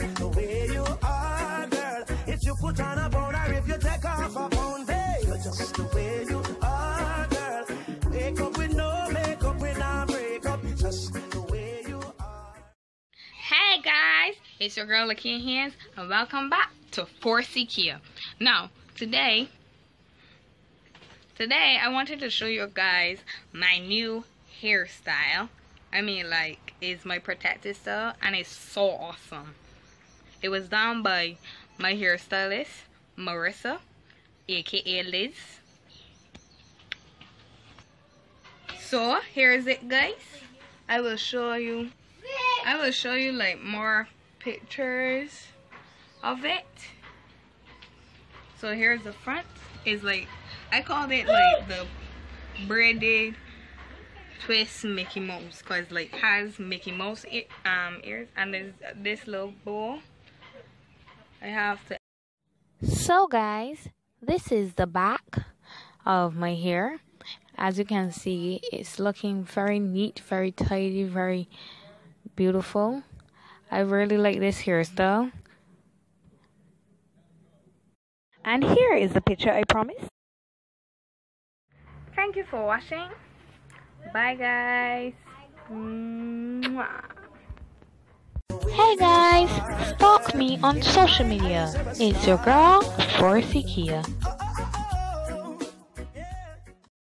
The way you are, girl. If you put on a take off hey, you're the way you are, girl. Up no. Just the way you are. Hey guys, it's your girl Lakia Hands, and welcome back to 4C KEA. Now, today, today I wanted to show you guys my new hairstyle. I mean, like, it's my protected style, and it's so awesome. It was done by my hairstylist, Marissa, aka Liz. So, here is it, guys. I will show you I will show you like more pictures of it. So here's the front. It's like I called it like the braided twist Mickey Mouse because like has Mickey Mouse e- um ears and there's this little bow. I have to. So guys, this is the back of my hair. As you can see, it's looking very neat, very tidy, very beautiful. I really like this hairstyle. And here is the picture I promised. Thank you for watching. Bye guys. Mwah. Hey guys, stalk me on social media. It's your girl, 4C KEA.